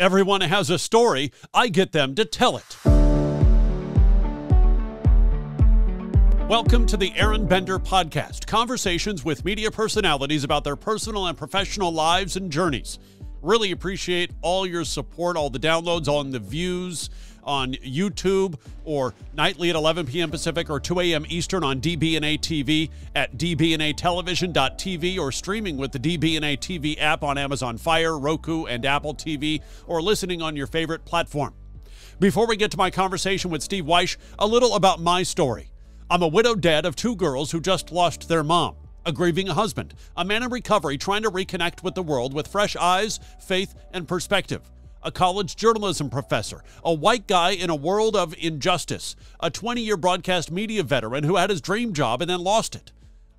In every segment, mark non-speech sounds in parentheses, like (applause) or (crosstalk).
Everyone has a story. I get them to tell it. Welcome to the Aron Bender Podcast conversations with media personalities about their personal and professional lives and journeys. Really appreciate all your support, all the downloads, on the views on YouTube or nightly at 11 p.m. Pacific or 2 a.m. Eastern on DB&A TV at DBandAtelevision.TV or streaming with the DB&A TV app on Amazon Fire, Roku, and Apple TV or listening on your favorite platform. Before we get to my conversation with Steve Wyche, a little about my story. I'm a widowed dad of two girls who just lost their mom a grieving husband, a man in recovery trying to reconnect with the world with fresh eyes, faith, and perspective a college journalism professor, a white guy in a world of injustice, a 20 year broadcast media veteran who had his dream job and then lost it.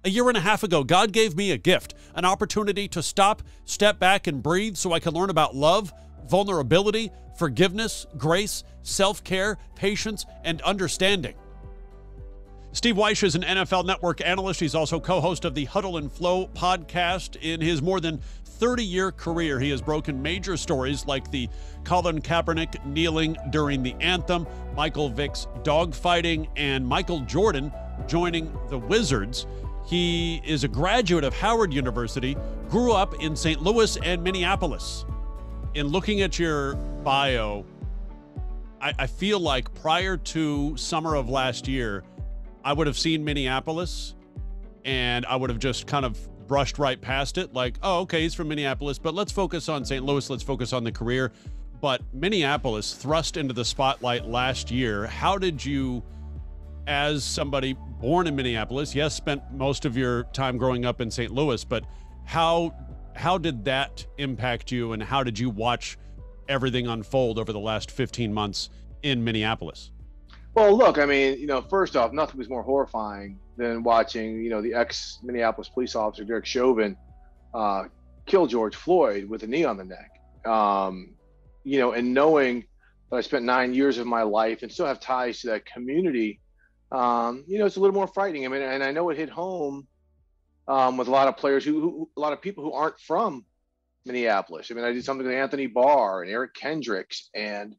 A year and a half ago, God gave me a gift, an opportunity to stop, step back, and breathe so I could learn about love, vulnerability, forgiveness, grace, self care, patience, and understanding. Steve Wyche is an NFL network analyst. He's also co host of the Huddle and Flow podcast. In his more than 30 year career, he has broken major stories like the Colin Kaepernick kneeling during the anthem, Michael Vick's dogfighting, and Michael Jordan joining the Wizards. He is a graduate of Howard University, grew up in St. Louis and Minneapolis. In looking at your bio, I, I feel like prior to summer of last year, I would have seen Minneapolis and I would have just kind of brushed right past it, like, oh, okay, he's from Minneapolis, but let's focus on St. Louis, let's focus on the career. But Minneapolis thrust into the spotlight last year. How did you, as somebody born in Minneapolis, yes, spent most of your time growing up in St. Louis, but how how did that impact you and how did you watch everything unfold over the last 15 months in Minneapolis? Well, look, I mean, you know, first off, nothing was more horrifying than watching, you know, the ex Minneapolis police officer Derek Chauvin uh, kill George Floyd with a knee on the neck. Um, you know, and knowing that I spent nine years of my life and still have ties to that community, um, you know, it's a little more frightening. I mean, and I know it hit home um, with a lot of players who, who, a lot of people who aren't from Minneapolis. I mean, I did something with Anthony Barr and Eric Kendricks and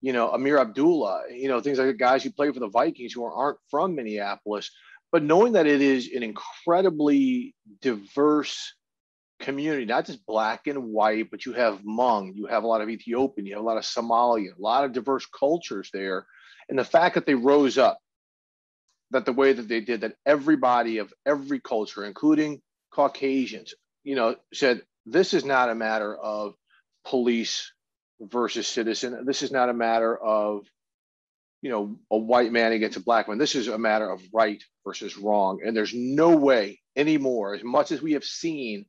you know, Ameer Abdullah, you know, things like the guys who play for the Vikings who aren't from Minneapolis. But knowing that it is an incredibly diverse community, not just black and white, but you have Hmong, you have a lot of Ethiopian, you have a lot of Somali, a lot of diverse cultures there. And the fact that they rose up, that the way that they did, that everybody of every culture, including Caucasians, you know, said, this is not a matter of police versus citizen. This is not a matter of, you know, a white man against a black man. This is a matter of right versus wrong. And there's no way anymore, as much as we have seen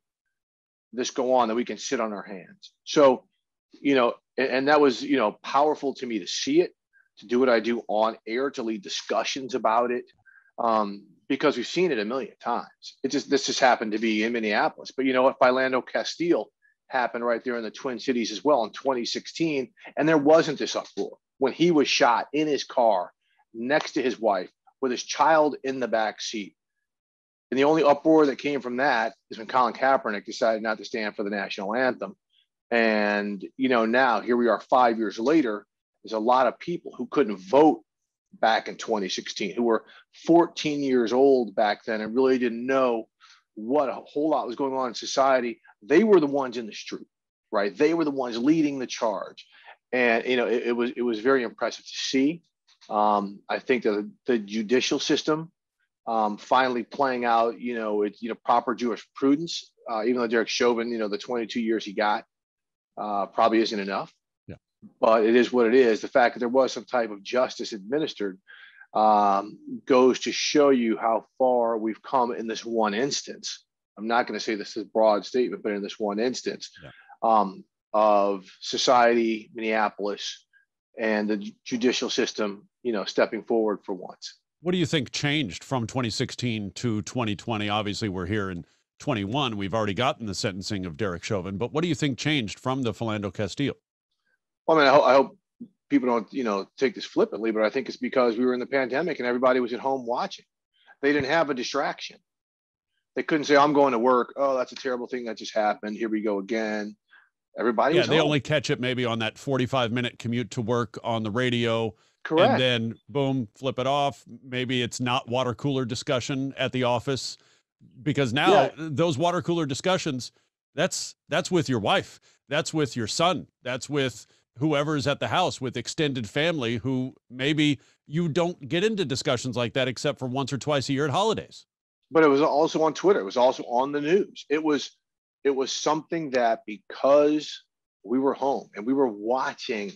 this go on, that we can sit on our hands. So, you know, and, and that was, you know, powerful to me to see it, to do what I do on air, to lead discussions about it. Um, because we've seen it a million times. It just this just happened to be in Minneapolis. But you know what, Philando Castile happened right there in the Twin Cities as well in 2016. And there wasn't this uproar when he was shot in his car next to his wife with his child in the back seat. And the only uproar that came from that is when Colin Kaepernick decided not to stand for the national anthem. And, you know, now here we are five years later. There's a lot of people who couldn't vote back in 2016, who were 14 years old back then and really didn't know what a whole lot was going on in society they were the ones in the street, right? They were the ones leading the charge, and you know it, it was it was very impressive to see. Um, I think that the judicial system um, finally playing out, you know, it's you know proper jurisprudence. Uh, even though Derek Chauvin, you know, the 22 years he got uh, probably isn't enough. Yeah. But it is what it is. The fact that there was some type of justice administered um, goes to show you how far we've come in this one instance. I'm not going to say this is a broad statement, but in this one instance yeah. um, of society, Minneapolis, and the judicial system, you know, stepping forward for once. What do you think changed from 2016 to 2020? Obviously, we're here in 21. We've already gotten the sentencing of Derek Chauvin, but what do you think changed from the Philando Castile? Well, I mean, I hope, I hope people don't, you know, take this flippantly, but I think it's because we were in the pandemic and everybody was at home watching. They didn't have a distraction they couldn't say i'm going to work oh that's a terrible thing that just happened here we go again everybody. Yeah, they home. only catch it maybe on that 45 minute commute to work on the radio. correct. And then boom, flip it off. Maybe it's not water cooler discussion at the office because now Yeah. those water cooler discussions, that's that's with your wife, that's with your son, that's with whoever's at the house with extended family who maybe you don't get into discussions like that except for once or twice a year at holidays. But it was also on Twitter. It was also on the news. It was it was something that because we were home and we were watching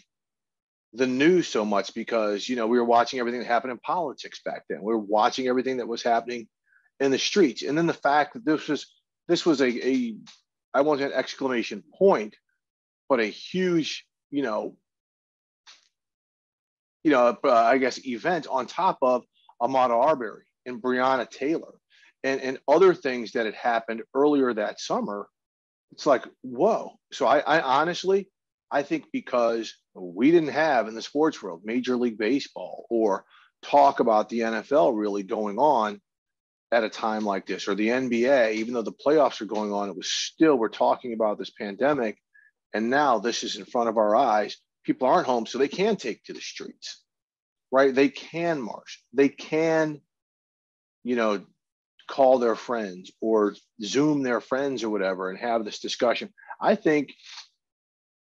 the news so much because you know we were watching everything that happened in politics back then. We were watching everything that was happening in the streets, and then the fact that this was this was a, a I say an exclamation point, but a huge you know you know uh, I guess event on top of Ahmaud Arbery and Breonna Taylor and, and other things that had happened earlier that summer, it's like, whoa. So I, I honestly, I think because we didn't have in the sports world Major League Baseball or talk about the NFL really going on at a time like this, or the NBA, even though the playoffs are going on, it was still, we're talking about this pandemic. And now this is in front of our eyes. People aren't home, so they can take to the streets, right? They can march. They can, you know, call their friends or zoom their friends or whatever and have this discussion i think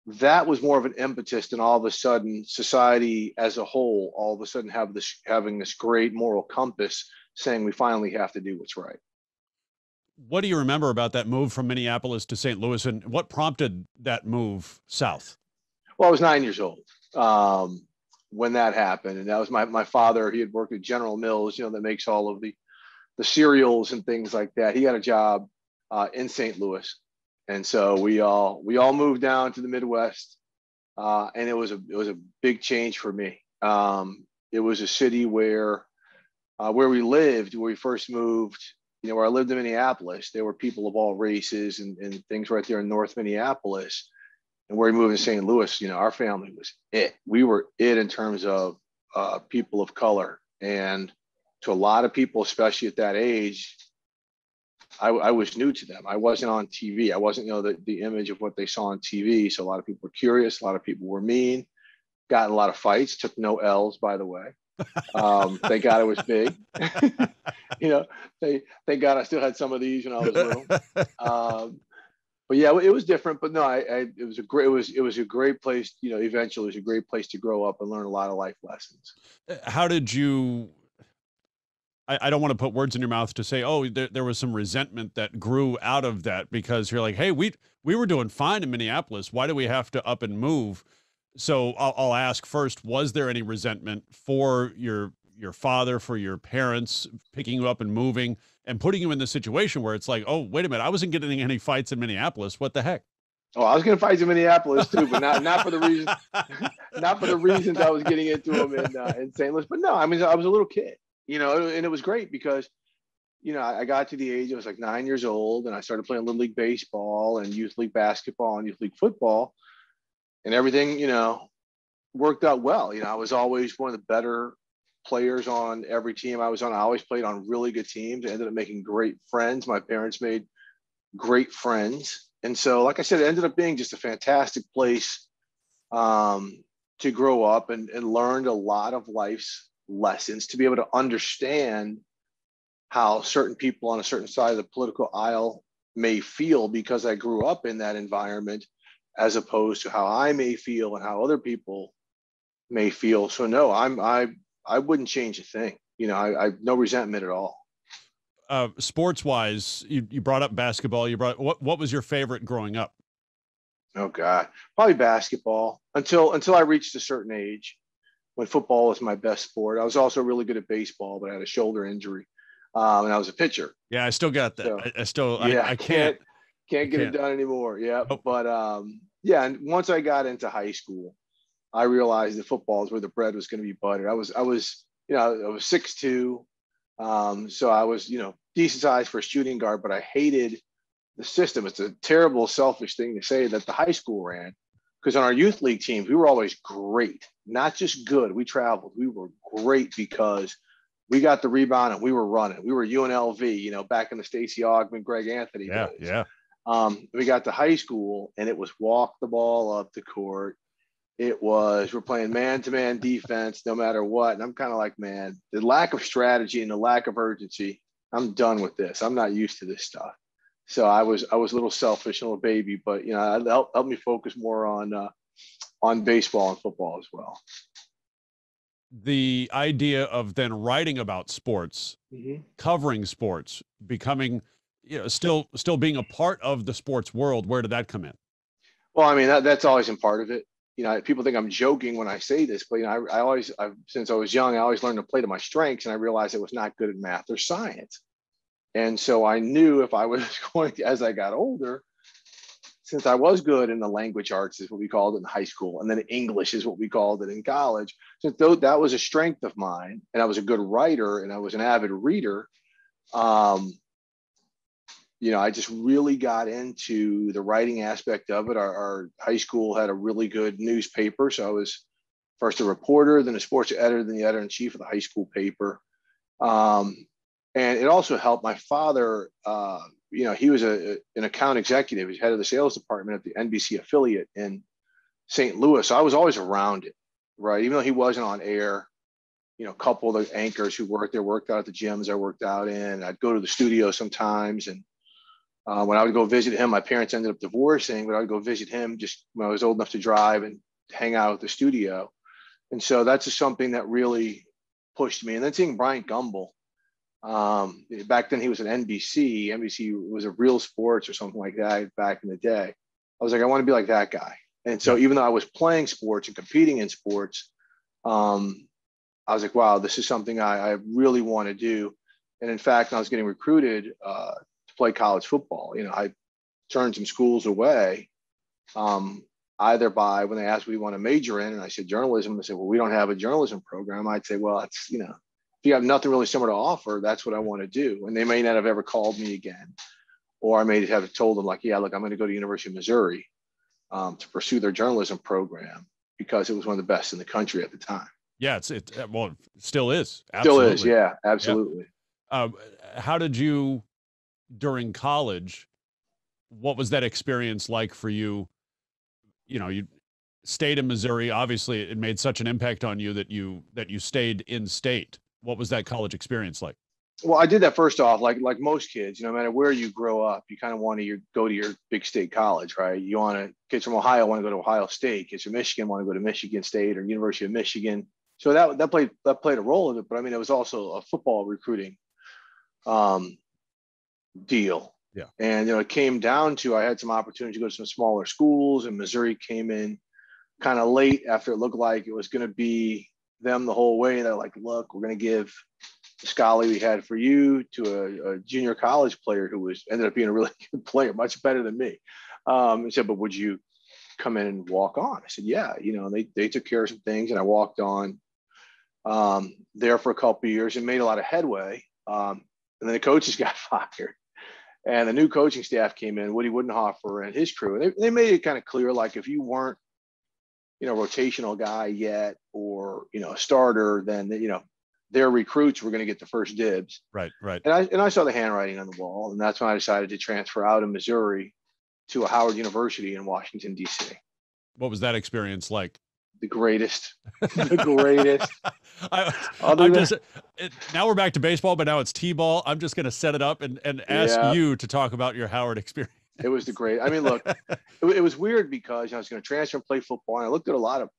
that was more of an impetus than all of a sudden society as a whole all of a sudden have this having this great moral compass saying we finally have to do what's right What do you remember about that move from Minneapolis to St. Louis and what prompted that move south? well i was nine years old um, when that happened and that was my, my father he had worked at general mills you know that makes all of the the cereals and things like that. He got a job uh, in St. Louis, and so we all we all moved down to the Midwest, uh, and it was a it was a big change for me. Um, it was a city where uh, where we lived, where we first moved. You know, where I lived in Minneapolis, there were people of all races and, and things right there in North Minneapolis. And where we moved to St. Louis, you know, our family was it. We were it in terms of uh, people of color and to a lot of people, especially at that age, I, I, was new to them. I wasn't on TV. I wasn't, you know, the, the image of what they saw on TV. So a lot of people were curious. A lot of people were mean. Got in a lot of fights. Took no L's, by the way. Um, (laughs) thank God it was big. (laughs) you know, they thank God I still had some of these when I was little. Um, but yeah, it was different. But no, I, I, it was a great. It was it was a great place. You know, eventually, it was a great place to grow up and learn a lot of life lessons. How did you I, I don't want to put words in your mouth to say, oh, there, there was some resentment that grew out of that because you're like, hey, we we were doing fine in Minneapolis. Why do we have to up and move? So I'll, I'll ask first: Was there any resentment for your your father, for your parents picking you up and moving and putting you in the situation where it's like, oh, wait a minute, I wasn't getting any fights in Minneapolis. What the heck? Oh, I was gonna fight in Minneapolis too, but not not for the reason (laughs) not for the reasons I was getting into them in uh, in St. Louis. But no, I mean I was a little kid you know, and it was great because, you know, I got to the age I was like nine years old, and I started playing little league baseball and youth league basketball and youth league football, and everything, you know, worked out well. You know, I was always one of the better players on every team I was on. I always played on really good teams. I ended up making great friends. My parents made great friends, and so, like I said, it ended up being just a fantastic place um, to grow up and, and learned a lot of life's lessons to be able to understand how certain people on a certain side of the political aisle may feel because I grew up in that environment as opposed to how I may feel and how other people may feel. So no, I'm I I wouldn't change a thing. You know, I, I no resentment at all. Uh, sports wise, you, you brought up basketball. You brought what what was your favorite growing up? Oh God, probably basketball until until I reached a certain age when football was my best sport. I was also really good at baseball, but I had a shoulder injury, um, and I was a pitcher. Yeah, I still got that. So, I, I, still, yeah, I, I can't, can't get can't. it done anymore. Yeah, Oh. but um, yeah, and once I got into high school, I realized that football is where the bread was going to be buttered. I was, I was, you know, I was six two, um, so I was, you know, decent size for a shooting guard, but I hated the system. It's a terrible, selfish thing to say that the high school ran because on our youth league teams, we were always great, not just good. We traveled. We were great because we got the rebound and we were running. We were UNLV, you know, back in the Stacy Augmon, Greg Anthony yeah, days. yeah. Um, we got to high school and it was walk the ball up the court. It was we're playing man to man defense no matter what. And I'm kind of like, man, the lack of strategy and the lack of urgency. I'm done with this. I'm not used to this stuff. So I was I was a little selfish, a little baby, but you know, it helped, helped me focus more on uh, on baseball and football as well. The idea of then writing about sports, mm-hmm. covering sports, becoming you know still still being a part of the sports world, where did that come in? Well, I mean that, that's always been part of it. You know, people think I'm joking when I say this, but you know, I, I always, I've, since I was young, I always learned to play to my strengths, and I realized I was not good at math or science. And so I knew if I was (laughs) going, to, as I got older, since I was good in the language arts, is what we called it in high school, and then English is what we called it in college. Since though that was a strength of mine, and I was a good writer, and I was an avid reader, um, you know, I just really got into the writing aspect of it. Our, our, high school had a really good newspaper, so I was first a reporter, then a sports editor, then the editor in chief of the high school paper. Um, and it also helped my father. Uh, you know, he was a, an account executive. He's head of the sales department at the NBC affiliate in St. Louis. So I was always around it, right? Even though he wasn't on air, you know, a couple of the anchors who worked there worked out at the gyms I worked out in. I'd go to the studio sometimes. And uh, when I would go visit him, my parents ended up divorcing, but I would go visit him just when I was old enough to drive and hang out at the studio. And so that's just something that really pushed me. And then seeing Bryant Gumbel, um, back then he was at NBC. NBC was a real sports or something like that back in the day. I was like, I want to be like that guy. And so even though I was playing sports and competing in sports, um, I was like, wow, this is something I, I, really want to do. And in fact, I was getting recruited uh, to play college football. You know, I turned some schools away, um, either by when they asked what you want to major in, and I said journalism. I said, well, we don't have a journalism program. I'd say, well, it's you know, you have nothing really similar to offer, that's what I want to do. And they may not have ever called me again. Or I may have told them like, yeah, look, I'm going to go to University of Missouri um, to pursue their journalism program because it was one of the best in the country at the time. Yeah, it's it. Uh, well, it still is. Absolutely. Still is. Yeah, absolutely. Yeah. Um, how did you during college? What was that experience like for you? You know, you stayed in Missouri. Obviously, it made such an impact on you that you that you stayed in state what was that college experience like? Well, I did that first off, like like most kids, you know, no matter where you grow up, you kind of want to go to your big state college, right? You want to kids from Ohio want to go to Ohio State, kids from Michigan want to go to Michigan State or University of Michigan. So that that played that played a role in it, but I mean, it was also a football recruiting um, deal. Yeah. And you know, it came down to I had some opportunity to go to some smaller schools, and Missouri came in kind of late after it looked like it was going to be them the whole way. And they're like, look, we're going to give the scholarly we had for you to a, a, junior college player who was ended up being a really (laughs) good player, much better than me. Um, he said, but would you come in and walk on? I said, yeah, you know, they, they took care of some things and I walked on um, there for a couple years and made a lot of headway. Um, and then the coaches (laughs) got fired and the new coaching staff came in, Woody Widenhofer and his crew. And they, they made it kind of clear, like if you weren't you know, rotational guy yet or, you know, a starter, then, you know, their recruits were going to get the first dibs. Right, right. And I, and I saw the handwriting on the wall. And that's when I decided to transfer out of Missouri to a Howard University in Washington, D.C. What was that experience like? The greatest, (laughs) the greatest. I, am just it, now we're back to baseball, but now it's t-ball. I'm just going to set it up and, and ask yeah. you to talk about your Howard experience. It was the great. I mean, look, (laughs) it, it was weird because I was going to transfer and play football, and I looked at a lot of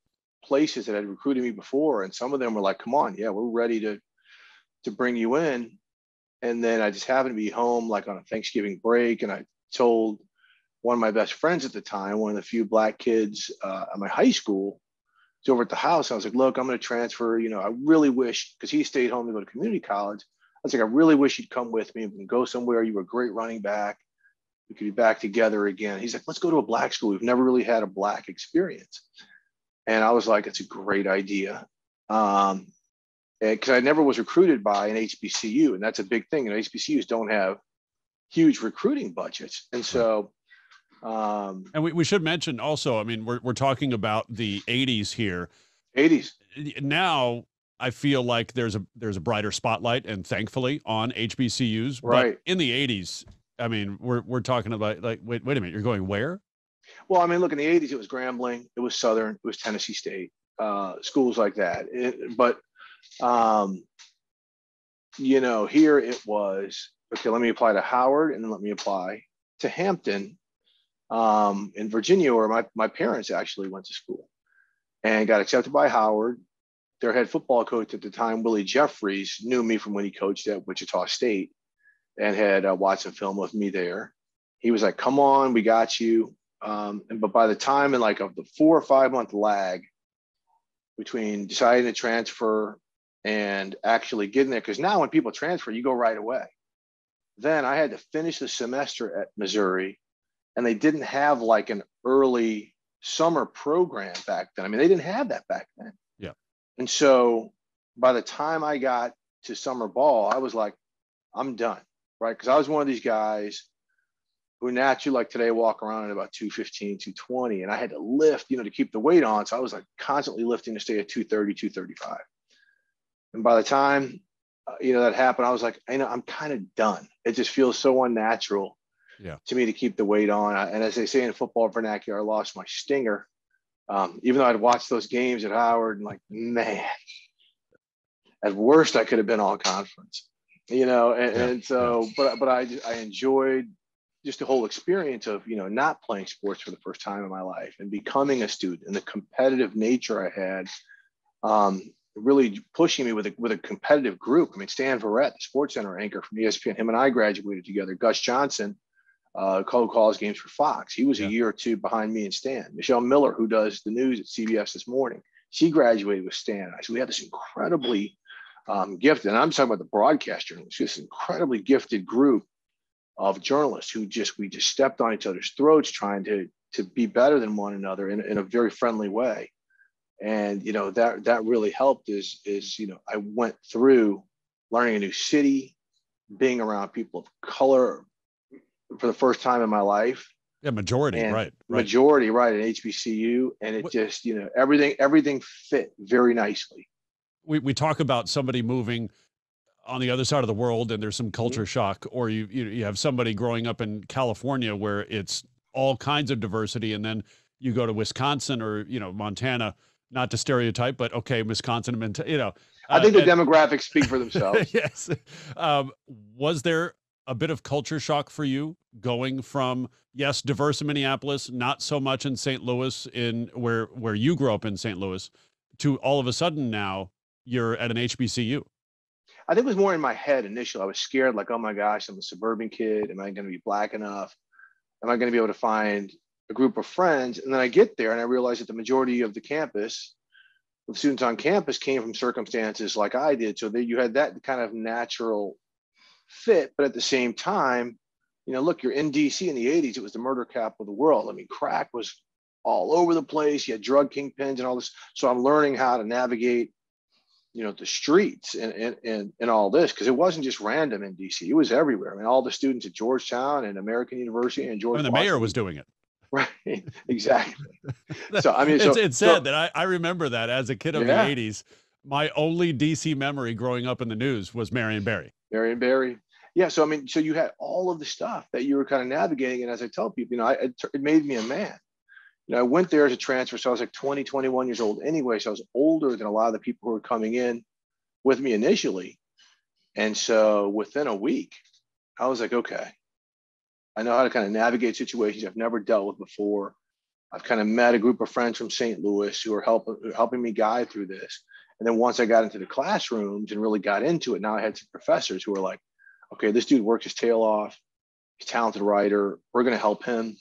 places that had recruited me before, and some of them were like, "Come on, yeah, we're ready to to bring you in." And then I just happened to be home like on a Thanksgiving break, and I told one of my best friends at the time, one of the few black kids uh, at my high school, was over at the house. I was like, "Look, I'm going to transfer. You know, I really wish because he stayed home to go to community college. I was like, I really wish you'd come with me. and go somewhere. You were a great running back." We could be back together again. He's like, let's go to a black school. We've never really had a black experience. And I was like, it's a great idea. Um, because I never was recruited by an HBCU, and that's a big thing. And HBCUs don't have huge recruiting budgets, and so. Um, and we, we should mention also. I mean, we're we're talking about the '80s here. '80s. Now I feel like there's a there's a brighter spotlight, and thankfully on HBCUs. Right. But in the '80s, I mean, we're we're talking about like wait wait a minute, you're going where? Well, I mean, look in the '80s, it was Grambling, it was Southern, it was Tennessee State, uh, schools like that. It, but um, you know, here it was okay. Let me apply to Howard, and then let me apply to Hampton um, in Virginia, where my my parents actually went to school, and got accepted by Howard. Their head football coach at the time, Willie Jeffries, knew me from when he coached at Wichita State, and had uh, watched a film with me there. He was like, "Come on, we got you." Um, and, but by the time in like of the four or five month lag between deciding to transfer and actually getting there, because now when people transfer, you go right away. Then I had to finish the semester at Missouri, and they didn't have like an early summer program back then. I mean, they didn't have that back then. Yeah. And so by the time I got to summer ball, I was like, I'm done, right? Because I was one of these guys who naturally like today walk around at about 215 220 and i had to lift you know to keep the weight on. So i was like constantly lifting to stay at 230 235 and by the time uh, you know that happened i was like i know i'm kind of done. It just feels so unnatural yeah. to me to keep the weight on. And as they say in football vernacular i lost my stinger um, even though i'd watched those games at howard and like man at worst i could have been all conference you know and, yeah. and so yeah. but but i i enjoyed just the whole experience of you know not playing sports for the first time in my life and becoming a student and the competitive nature I had um, really pushing me with a with a competitive group. I mean, Stan Verrett, the Sports Center anchor from ESPN, him and I graduated together. Gus Johnson, uh, co-calls games for Fox. He was yeah. a year or two behind me and Stan. Michelle Miller, who does the news at CBS this morning, she graduated with Stan. I So we had this incredibly um, gifted, and I'm talking about the broadcast journalists, this incredibly gifted group of journalists who just we just stepped on each other's throats trying to to be better than one another in, in a very friendly way. And you know that that really helped is is you know i went through learning a new city being around people of color for the first time in my life. Yeah majority right, right. majority right at hbcu and it what, just you know everything everything fit very nicely we, we talk about somebody moving on the other side of the world and there's some culture mm-hmm. shock or you, you you have somebody growing up in California where it's all kinds of diversity and then you go to Wisconsin or you know Montana not to stereotype but okay Wisconsin you know I think uh, the and, demographics speak for (laughs) themselves yes um, was there a bit of culture shock for you going from yes diverse in Minneapolis not so much in St. Louis in where where you grew up in St. Louis to all of a sudden now you're at an HBCU I think it was more in my head initially. I was scared, like, oh my gosh, I'm a suburban kid. Am I going to be black enough? Am I going to be able to find a group of friends? And then I get there and I realize that the majority of the campus, the students on campus, came from circumstances like I did. So that you had that kind of natural fit. But at the same time, you know, look, you're in DC in the 80s, it was the murder capital of the world. I mean, crack was all over the place. You had drug kingpins and all this. So I'm learning how to navigate you know the streets and and and, and all this because it wasn't just random in DC. It was everywhere. I mean, all the students at Georgetown and American University and George. I mean, the Washington. mayor was doing it. (laughs) Right. Exactly. (laughs) so I mean, so, it's, it's so, sad that I, I remember that as a kid of yeah. the '80s. My only DC memory growing up in the news was Marion Barry. Marion Barry. Yeah. So I mean, so you had all of the stuff that you were kind of navigating, and as I tell people, you know, I, it, it made me a man you know, I went there as a transfer. So I was like 20, 21 years old anyway. So I was older than a lot of the people who were coming in with me initially. And so within a week, I was like, okay, I know how to kind of navigate situations I've never dealt with before. I've kind of met a group of friends from St. Louis who are helping helping me guide through this. And then once I got into the classrooms and really got into it, now I had some professors who were like, okay, this dude works his tail off. He's a talented writer. We're going to help him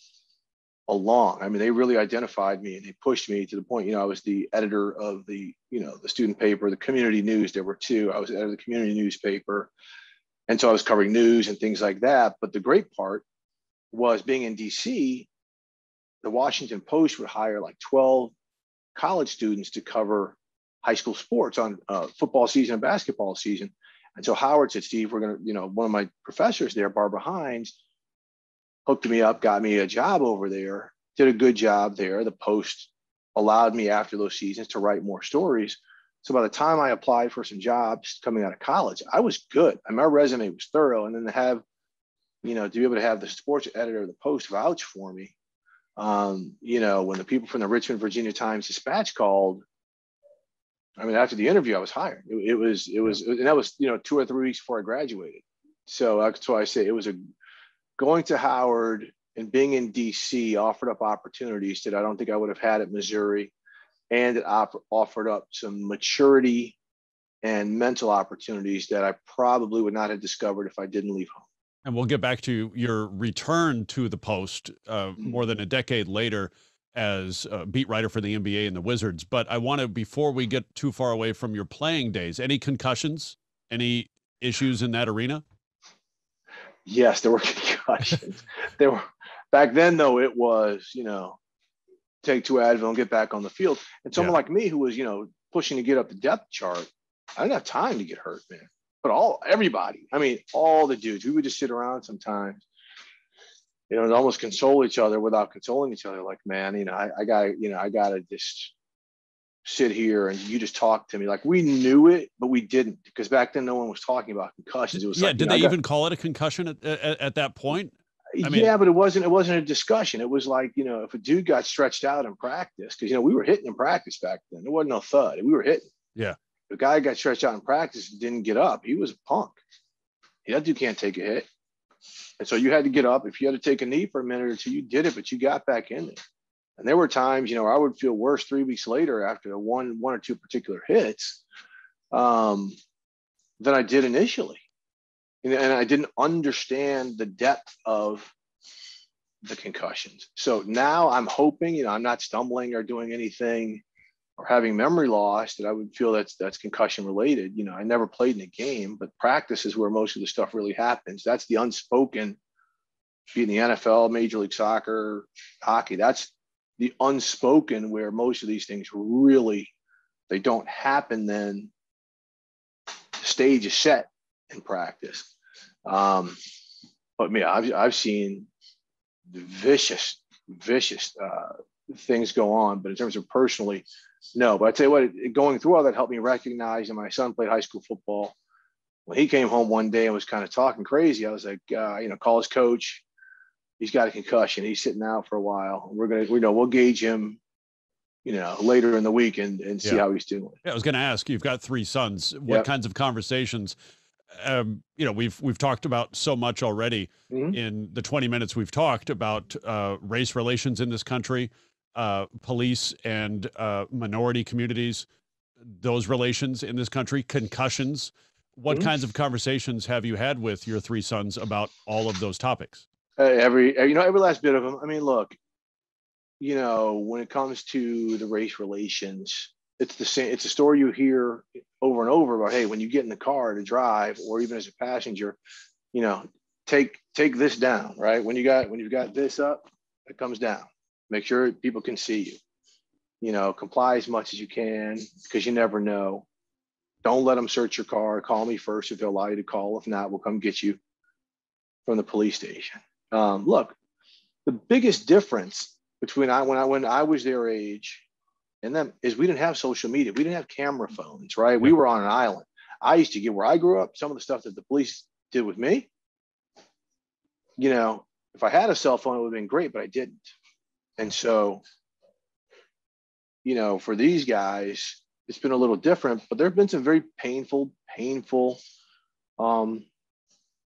along. I mean, they really identified me and they pushed me to the point, you know, I was the editor of the, you know, the student paper, the community news. There were two. I was editor of the community newspaper. And so I was covering news and things like that. But the great part was being in DC, the Washington Post would hire like 12 college students to cover high school sports on uh, football season and basketball season. And so Howard said, Steve, we're going to, you know, one of my professors there, Barbara Hines, hooked me up, got me a job over there, did a good job there. The Post allowed me after those seasons to write more stories. So by the time I applied for some jobs coming out of college, I was good. And my resume was thorough. And then to have you know, to be able to have the sports editor of the Post vouch for me, um, you know, when the people from the Richmond, Virginia Times Dispatch called, I mean, after the interview, I was hired. It, it was, it was, and that was, you know, two or three weeks before I graduated. So that's why I say it was a going to Howard and being in DC offered up opportunities that I don't think I would have had at Missouri, and it op- offered up some maturity and mental opportunities that I probably would not have discovered if I didn't leave home. And we'll get back to your return to the Post uh, mm-hmm. more than a decade later as a beat writer for the NBA and the Wizards. But I want to, before we get too far away from your playing days, any concussions, any issues in that arena? Yes, there were (laughs) concussions. there were back then, though. It was you know, take two Advil and get back on the field. And someone yeah. like me who was you know pushing to get up the depth chart, I didn't have time to get hurt, man. But all everybody, I mean, all the dudes, we would just sit around sometimes, you know, and almost console each other without consoling each other. Like, man, you know, I, I got, you know, I got to just sit here and you just talk to me. Like we knew it, but we didn't because back then no one was talking about concussions. It was yeah. Like, did know, they got, even call it a concussion at, at, at that point? I mean, yeah, but it wasn't. It wasn't a discussion. It was like you know, if a dude got stretched out in practice, because you know we were hitting in practice back then. There wasn't no thud. We were hitting. Yeah. The guy got stretched out in practice and didn't get up. He was a punk. That dude can't take a hit. And so you had to get up. If you had to take a knee for a minute or two, you did it, but you got back in there. And there were times, you know, I would feel worse three weeks later after one one or two particular hits um, than I did initially. And, and I didn't understand the depth of the concussions. So now I'm hoping, you know, I'm not stumbling or doing anything or having memory loss that I would feel that's that's concussion related. You know, I never played in a game, but practice is where most of the stuff really happens. That's the unspoken, be in the NFL, Major League Soccer, hockey. That's the unspoken where most of these things really they don't happen then the stage is set in practice. Um, but me I've, I've seen vicious vicious uh, things go on but in terms of personally no. But i tell you what going through all that helped me recognize and my son played high school football. When he came home one day and was kind of talking crazy i was like uh, you know call his coach he's got a concussion. He's sitting out for a while. We're gonna, we know, we'll gauge him, you know, later in the week and, and see yeah. how he's doing. Yeah, I was going to ask. You've got three sons. What yep. kinds of conversations? Um, you know, we've we've talked about so much already mm-hmm. in the 20 minutes we've talked about uh, race relations in this country, uh, police and uh, minority communities, those relations in this country, concussions. What mm-hmm. kinds of conversations have you had with your three sons about all of those topics? Uh, every uh, you know every last bit of them. I mean, look, you know, when it comes to the race relations, it's the same. It's a story you hear over and over about. Hey, when you get in the car to drive, or even as a passenger, you know, take take this down. Right when you got when you've got this up, it comes down. Make sure people can see you. You know, comply as much as you can because you never know. Don't let them search your car. Call me first if they'll allow you to call. If not, we'll come get you from the police station. Um, look, the biggest difference between I when I when I was their age and them is we didn't have social media. We didn't have camera phones, right? We were on an island. I used to get where I grew up, some of the stuff that the police did with me. You know, if I had a cell phone, it would have been great, but I didn't. And so, you know, for these guys, it's been a little different, but there have been some very painful, painful um,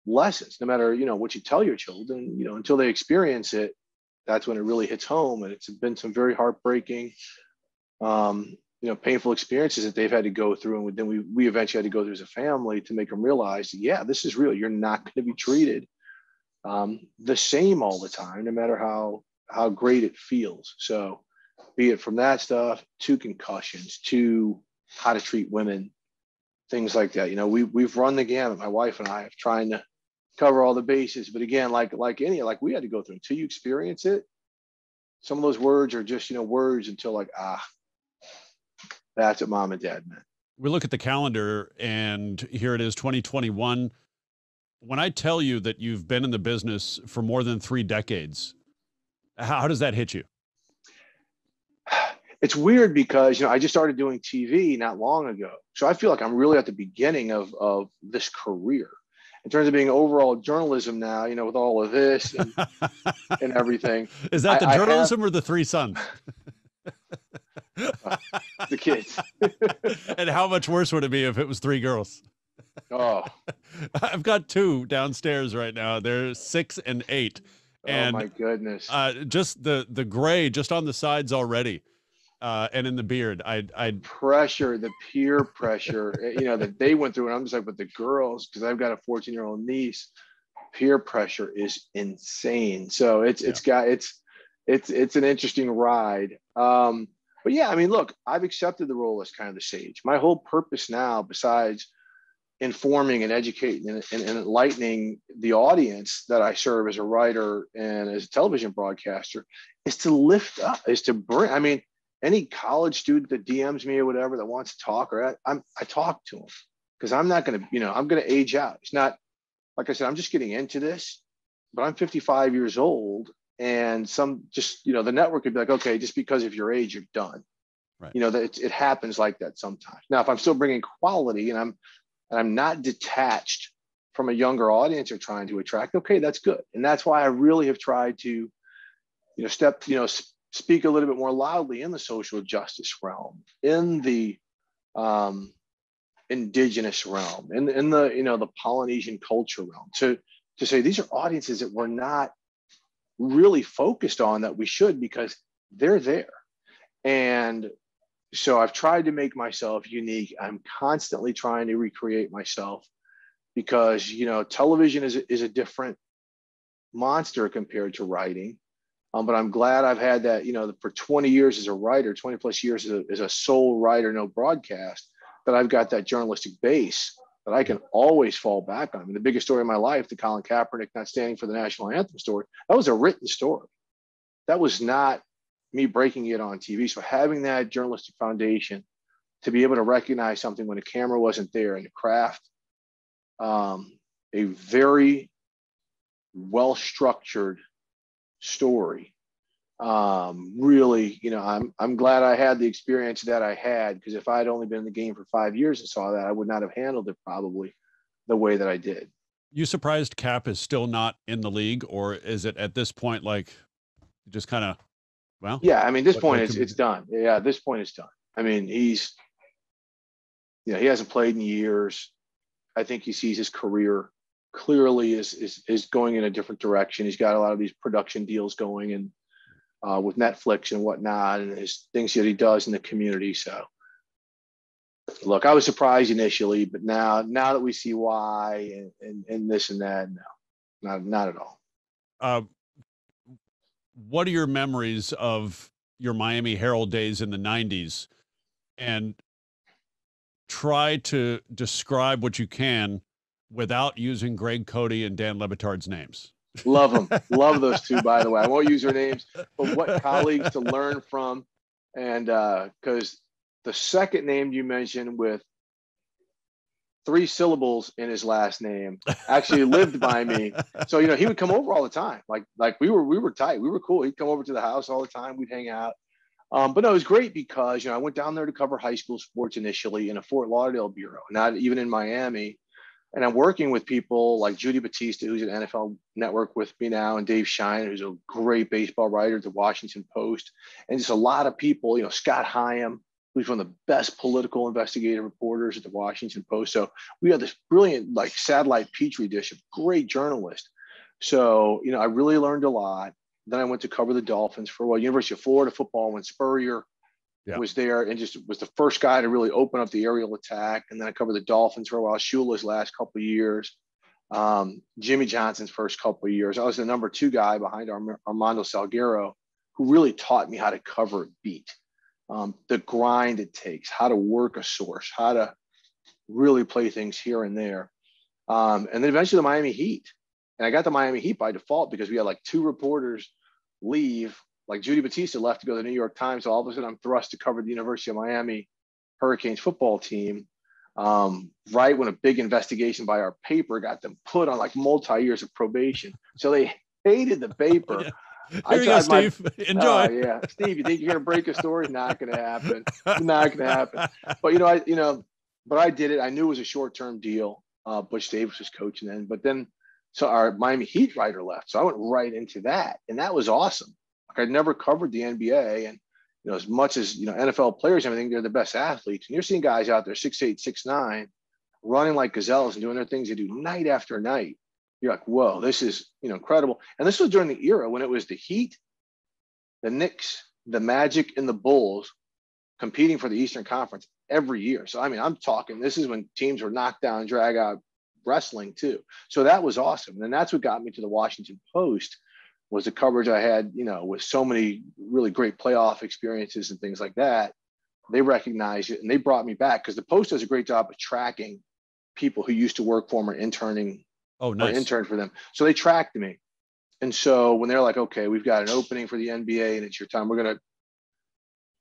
lessons no matter you know what you tell your children you know until they experience it that's when it really hits home and it's been some very heartbreaking um, you know painful experiences that they've had to go through and then we, we eventually had to go through as a family to make them realize yeah this is real. You're not going to be treated um, the same all the time no matter how how great it feels. So be it from that stuff to concussions to how to treat women things like that. You know we, we've run the gamut. My wife and i have trying to cover all the bases. But again, like like any like we had to go through until you experience it. Some of those words are just you know words until like ah, that's what mom and dad meant. We look at the calendar and here it is, 2021. When I tell you that you've been in the business for more than three decades, how, how does that hit you? It's weird because you know I just started doing TV not long ago, so I feel like I'm really at the beginning of of this career in terms of being overall journalism now, you know, with all of this and, (laughs) and everything. Is that the I, journalism I have, or the three sons? uh, (laughs) the kids. (laughs) and how much worse would it be if it was three girls? Oh, I've got two downstairs right now. They're six and eight. And, oh my goodness! Uh, just the the gray just on the sides already uh, and in the beard. I I pressure, the peer pressure, eh, you know, that they went through, and I'm just like, but the girls, because I've got a 14 year old niece, peer pressure is insane. So it's yeah. it's got it's it's it's an interesting ride. Um, but yeah, I mean, look, I've accepted the role as kind of the sage. My whole purpose now, besides informing and educating and, and, and, enlightening the audience that I serve as a writer and as a television broadcaster is to lift up, is to bring, I mean, any college student that DMs me or whatever that wants to talk, or I, I'm I talk to them because I'm not going to, you know, I'm going to age out. It's not like I said, I'm just getting into this, but I'm 55 years old, and some just, you know, the network could be like, okay, just because of your age, you're done. Right. You know that it, it happens like that sometimes. Now, if I'm still bringing quality and I'm and I'm not detached from a younger audience you're trying to attract, okay, that's good, and that's why I really have tried to, you know, step, you know, speak a little bit more loudly in the social justice realm, in the um, indigenous realm, in, in the you know the Polynesian culture realm, to to say these are audiences that we're not really focused on that we should because they're there. And so I've tried to make myself unique. I'm constantly trying to recreate myself because you know television is, is a different monster compared to writing um, but I'm glad I've had that, you know, for 20 years as a writer, 20 plus years as a, as a sole writer, no broadcast, that I've got that journalistic base that I can always fall back on. I mean, the biggest story of my life, the Colin Kaepernick not standing for the national anthem story, that was a written story. That was not me breaking it on TV. So having that journalistic foundation to be able to recognize something when the camera wasn't there and to craft um, a very well structured story. Um, really, you know, I'm I'm glad I had the experience that I had because if I had only been in the game for five years and saw that, I would not have handled it probably the way that I did. You surprised Cap is still not in the league, or is it at this point like just kind of well? Yeah, I mean, this point it's it's done. Yeah, this point is done. I mean, he's you know he hasn't played in years. I think he sees his career clearly is, is is going in a different direction. He's got a lot of these production deals going and uh, with Netflix and whatnot, and his things that he does in the community. So, look, I was surprised initially, but now now that we see why and and, and this and that, no, not not at all. Uh, what are your memories of your Miami Herald days in the '90s? And try to describe what you can without using Greg Cody and Dan Le Batard's names. Love them. (laughs) Love those two, by the way. I won't use their names, but what colleagues to learn from. And because uh, the second name you mentioned with three syllables in his last name actually lived by me. So, you know, he would come over all the time. Like, like we were, we were tight. We were cool. He'd come over to the house all the time. We'd hang out. Um, but no, it was great because, you know, I went down there to cover high school sports initially in a Fort Lauderdale bureau, not even in Miami and I'm working with people like Judy Batista, who's at NFL Network with me now, and Dave Sheinin, who's a great baseball writer at the Washington Post, and just a lot of people. You know, Scott Higham, who's one of the best political investigative reporters at the Washington Post. So we have this brilliant, like satellite petri dish of great journalists. So you know, I really learned a lot. Then I went to cover the Dolphins for while. University of Florida football when Spurrier yeah. was there and just was the first guy to really open up the aerial attack. And then I covered the Dolphins for a while, Shula's last couple of years, um, Jimmy Johnson's first couple years. I was the number two guy behind Armando Salguero, who really taught me how to cover a beat, um, the grind it takes, how to work a source, how to really play things here and there. Um, and then eventually the Miami Heat. And I got the Miami Heat by default because we had like two reporters leave like Judy Batista left to go to the New York Times. So all of a sudden, I'm thrust to cover the University of Miami Hurricanes football team. Um, right when a big investigation by our paper got them put on like multi years of probation. So they hated the paper. (laughs) yeah. Here I you go, Steve. My, (laughs) Enjoy. Uh, yeah, Steve. You think you're gonna break a story? Not gonna happen. Not gonna happen. But you know, I you know, but I did it. I knew it was a short term deal. Uh, Butch Davis was coaching then, but then so our Miami Heat writer left, so I went right into that, and that was awesome. Like I'd never covered the NBA, and you know as much as you know NFL players, and everything, they're the best athletes, and you're seeing guys out there six eight, six nine, running like gazelles and doing their things they do night after night. You're like, whoa, this is you know incredible. And this was during the era when it was the Heat, the Knicks, the Magic, and the Bulls competing for the Eastern Conference every year. So I mean, I'm talking. This is when teams were knocked down, drag out wrestling too. So that was awesome, and that's what got me to the Washington Post. Was the coverage I had, you know, with so many really great playoff experiences and things like that. They recognized it and they brought me back because the Post does a great job of tracking people who used to work for them or interning oh, nice. or intern for them. So they tracked me. And so when they're like, okay, we've got an opening for the NBA and it's your time, we're gonna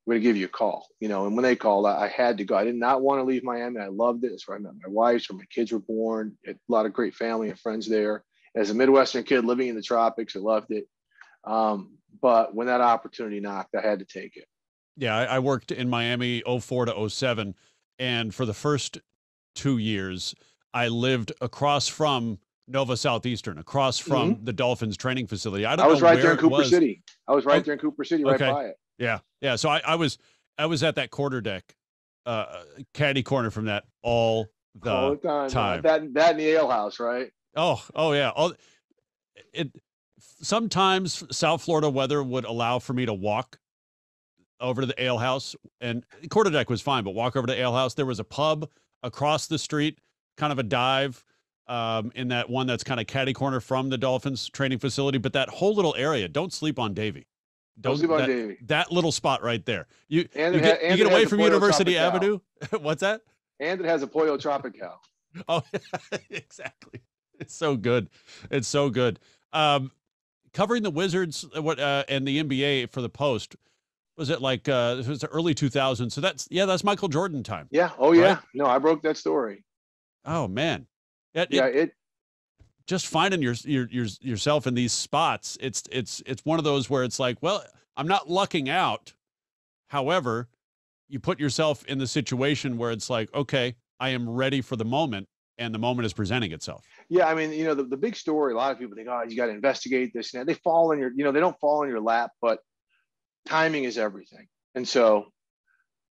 we're gonna give you a call. You know, and when they called, I, I had to go. I did not want to leave Miami. I loved it. It's where I met my wife, where my kids were born. a lot of great family and friends there. As a Midwestern kid living in the tropics, I loved it. Um, but when that opportunity knocked, I had to take it. Yeah, I, I worked in Miami 04 to 07. And for the first two years, I lived across from Nova Southeastern, across from mm-hmm. the Dolphins training facility. I don't. I was right there in Cooper City. I was right oh, there in Cooper City, right okay. by it. Yeah, yeah. So I, I was, I was at that quarter deck, uh, caddy corner from that all the, all the time. time. That that in the ale house, right? Oh, oh yeah. All it. Sometimes South Florida weather would allow for me to walk over to the ale house, and quarter deck was fine, but walk over to ale house. There was a pub across the street, kind of a dive um, in that one that's kind of catty corner from the Dolphins training facility. But that whole little area, don't sleep on Davie. Don't, don't sleep on that, Davie. That little spot right there. You, and you get, ha- you get away from University Avenue. (laughs) What's that? And it has a Pollo Tropical. Oh, (laughs) exactly. It's so good. It's so good. Um, covering the Wizards uh, what uh, and the NBA for the Post was it like uh it was the early 2000s so that's yeah that's michael jordan time yeah. Oh yeah. no i broke that story. Oh man. It, yeah it, it just finding your, your, your yourself in these spots it's it's it's one of those where it's like well i'm not lucking out. However you put yourself in the situation where it's like okay i am ready for the moment and the moment is presenting itself yeah i mean you know the, the big story a lot of people think oh you got to investigate this and that. they fall in your you know they don't fall in your lap but timing is everything. And so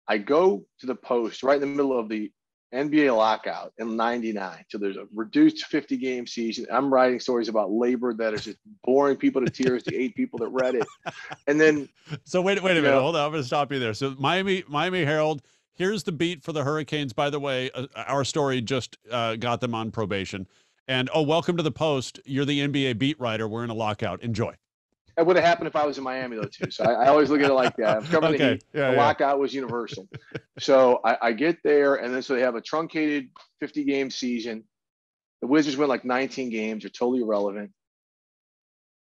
I go to the post right in the middle of the NBA lockout in 99. So there's a reduced 50 game season. I'm writing stories about labor that are just boring people to tears, the eight people that read it. And then So wait, wait a minute. Know, Hold on. I'm going to stop you there. So Miami, Miami Herald, here's the beat for the Hurricanes. By the way, uh, our story just uh, got them on probation. And oh, welcome to the post. You're the NBA beat writer. We're in a lockout. Enjoy. It would have happened if I was in Miami though too. So I, I always look at it like that. I'm covering okay. the heat. Yeah, the yeah. lockout was universal. so I, I, get there, and then so they have a truncated 50 game season. The Wizards win like 19 games. They're totally irrelevant.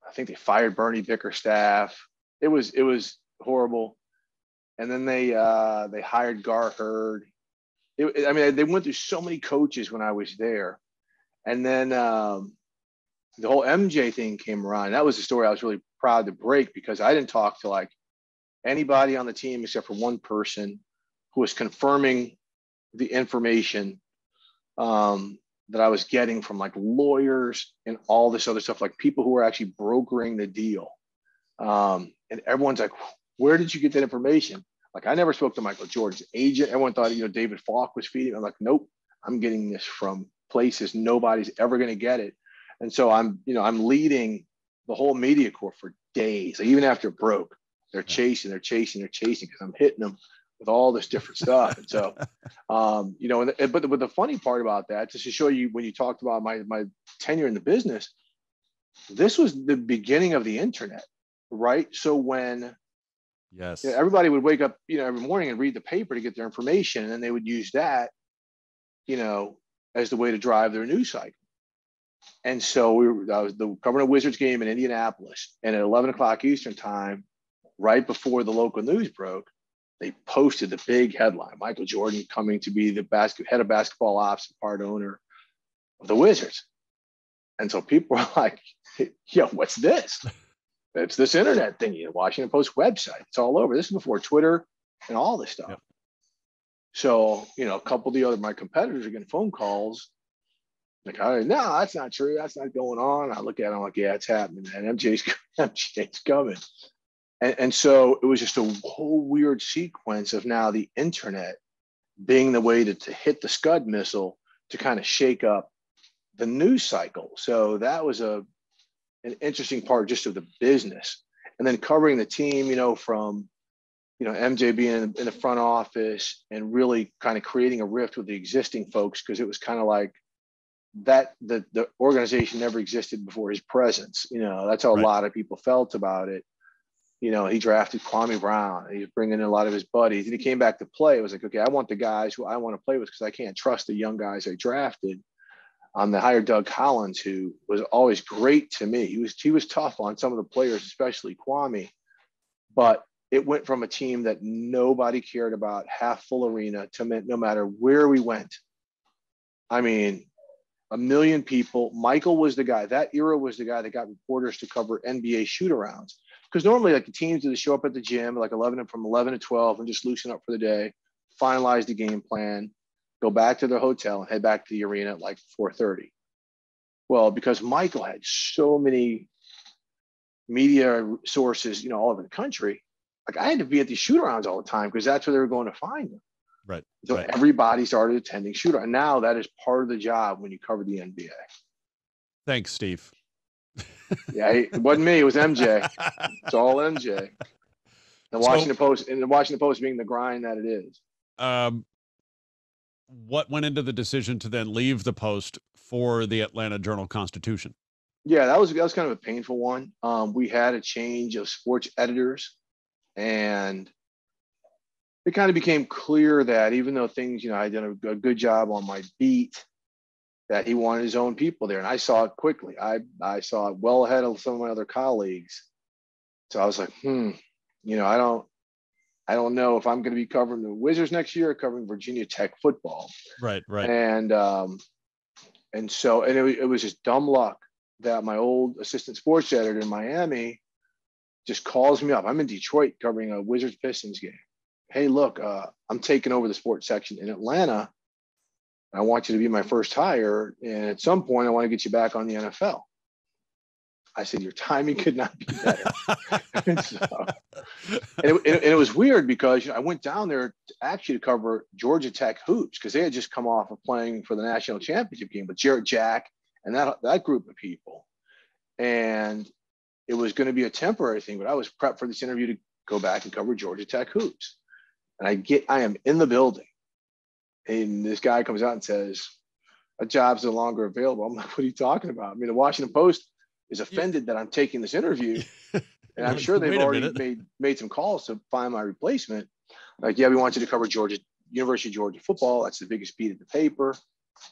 I think they fired Bernie Bickerstaff. It was it was horrible. And then they uh, they hired Gar Heard. It, I mean, they went through so many coaches when I was there, and then um, the whole MJ thing came around. That was the story I was really proud to break because I didn't talk to like anybody on the team except for one person who was confirming the information um, that I was getting from like lawyers and all this other stuff, like people who were actually brokering the deal. Um, and everyone's like, where did you get that information? Like, I never spoke to Michael Jordan's agent. Everyone thought, you know, David Falk was feeding. I'm like, nope, I'm getting this from places nobody's ever going to get it. And so I'm, you know, I'm leading the whole media corps for days. Like even after it broke, they're chasing, they're chasing, they're chasing because I'm hitting them with all this different stuff. And so, (laughs) um, you know, and, but the, but the funny part about that, just to show you when you talked about my my tenure in the business, this was the beginning of the internet, right? So when yes, you know, everybody would wake up, you know, every morning and read the paper to get their information, and then they would use that, you know, as the way to drive their news cycle. And so we were, that was the Governor Wizards game in Indianapolis. And at 11 o'clock Eastern time, right before the local news broke, they posted the big headline Michael Jordan coming to be the basket, head of basketball ops and part owner of the Wizards. And so people were (laughs) like, yo, what's this? It's this internet thing, the Washington Post website. It's all over. This is before Twitter and all this stuff. Yep. So, you know, a couple of the other my competitors are getting phone calls Like, right, no, that's not true. That's not going on. I look at I'm like, yeah, it's happening, And MJ's MJ's coming. And, and so it was just a whole weird sequence of now the internet being the way to, to hit the Scud missile to kind of shake up the news cycle. So that was a an interesting part just of the business. And then covering the team, you know, from you know MJ being in, the front office and really kind of creating a rift with the existing folks because it was kind of like that the the organization never existed before his presence. You know, that's how right. a lot of people felt about it. You know, he drafted Kwame Brown. He was bringing in a lot of his buddies, and he came back to play. It was like, okay, I want the guys who I want to play with because I can't trust the young guys I drafted. Um, they hired Doug Collins, who was always great to me. He was he was tough on some of the players, especially Kwame, but it went from a team that nobody cared about, half full arena, to no matter where we went. I mean, a million people. Michael was the guy. That era was the guy that got reporters to cover NBA shootarounds. Because normally, like the teams would show up at the gym like 11 and from 11 to 12 and just loosen up for the day, finalize the game plan, go back to their hotel, and head back to the arena at like 4:30. Well, because Michael had so many media sources, you know, all over the country, like I had to be at these shootarounds all the time because that's where they were going to find them. Right. So right. everybody started attending shooter. And now that is part of the job when you cover the NBA. Thanks, Steve. (laughs) yeah, it wasn't me. It was MJ. It's all MJ. The Washington so, Post and the Washington Post being the grind that it is. Um, what went into the decision to then leave the Post for the Atlanta Journal Constitution? Yeah, that was that was kind of a painful one. Um, we had a change of sports editors, and it kind of became clear that even though things, you know, I did a, a good job on my beat, that he wanted his own people there. And I saw it quickly. I, I saw it well ahead of some of my other colleagues. So I was like, hmm, you know, I don't, I don't know if I'm going to be covering the Wizards next year or covering Virginia Tech football. Right, right. And, um, and so, and it, it was just dumb luck that my old assistant sports editor in Miami just calls me up. I'm in Detroit covering a Wizards Pistons game hey, look, uh, I'm taking over the sports section in Atlanta. I want you to be my first hire. And at some point, I want to get you back on the NFL. I said, your timing could not be better. and, (laughs) (laughs) so, and, it, and, it, was weird because you know, I went down there to actually to cover Georgia Tech hoops because they had just come off of playing for the national championship game with Jarrett Jack and that, that group of people. And it was going to be a temporary thing, but I was prepped for this interview to go back and cover Georgia Tech hoops. And I get, I am in the building. And this guy comes out and says, a job's no longer available. I'm like, what are you talking about? I mean, the Washington Post is offended that I'm taking this interview. (laughs) And I'm sure they've already made made some calls to find my replacement. Like, yeah, we want you to cover Georgia, University of Georgia football. That's the biggest beat of the paper.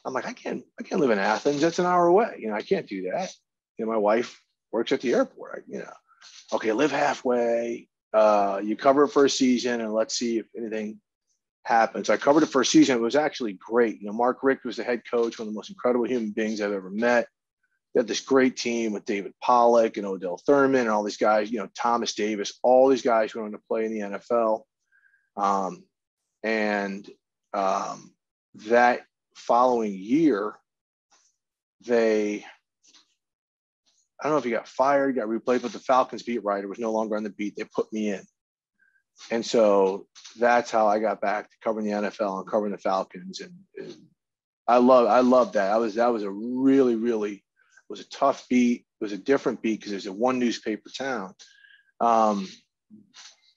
I'm like, I can't, I can't live in Athens. That's an hour away. You know, I can't do that. You know, my wife works at the airport. I, you know, okay, live halfway. Uh, you cover it for a season and let's see if anything happens. I covered it for a season. It was actually great. You know, Mark Richt was the head coach, one of the most incredible human beings I've ever met. They had this great team with David Pollack and Odell Thurman and all these guys, you know, Thomas Davis, all these guys on to play in the NFL. Um, and um, that following year, they I don't know if he got fired, got replaced, but the Falcons beat writer was no longer on the beat. They put me in. And so that's how I got back to covering the NFL and covering the Falcons. And, and I love, I love that. I was, that was a really, really, was a tough beat. It was a different beat because it's a one newspaper town. Um,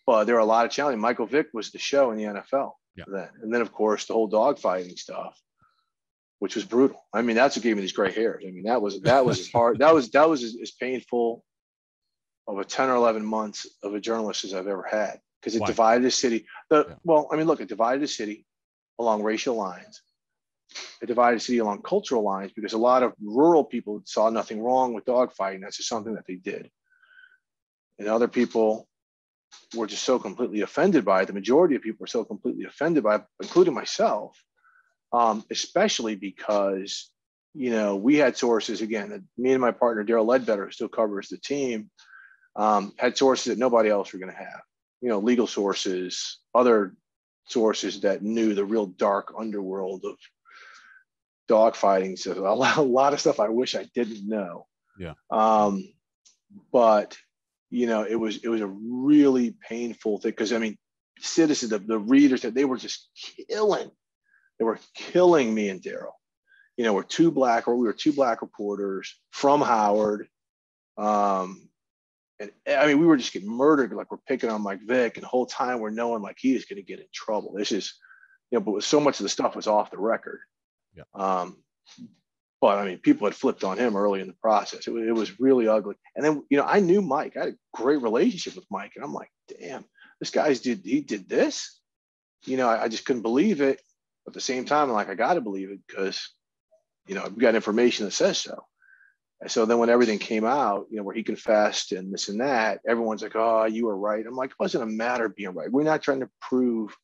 but there were a lot of challenges. Michael Vick was the show in the NFL yeah. then. And then of course the whole dogfighting stuff which was brutal. I mean, that's what gave me these gray hairs. I mean, that was that was as hard. That was that was as, as, painful of a ten or eleven months of a journalist as I've ever had because it Why? divided the city. The yeah. well, I mean, look, it divided the city along racial lines. It divided the city along cultural lines because a lot of rural people saw nothing wrong with dogfighting. That's just something that they did, and other people were just so completely offended by it. The majority of people were so completely offended by it, including myself um, especially because you know we had sources again. Me and my partner Daryl Ledbetter, who still covers the team, um, had sources that nobody else were going to have. You know, legal sources, other sources that knew the real dark underworld of dogfighting. So a lot, a lot of stuff I wish I didn't know. Yeah. Um, but you know, it was it was a really painful thing because I mean, citizens, the, the readers that they were just killing, they were killing me and Daryl. You know, we're two black or we were two black reporters from Howard. Um, and I mean, we were just getting murdered. Like we're picking on Mike Vick, and the whole time we're knowing like he is going to get in trouble. This is, you know, but so much of the stuff was off the record. Yeah. Um, but I mean, people had flipped on him early in the process. It, it was really ugly. And then, you know, I knew Mike. I had a great relationship with Mike, and I'm like, damn, this guy's did he did this? You know, I, I just couldn't believe it. But at the same time, I'm like, I got to believe it because, you know, I've got information that says so. And so then when everything came out, you know, where he confessed and this and that, everyone's like, oh, you were right. I'm like, it wasn't a matter of being right. We're not trying to prove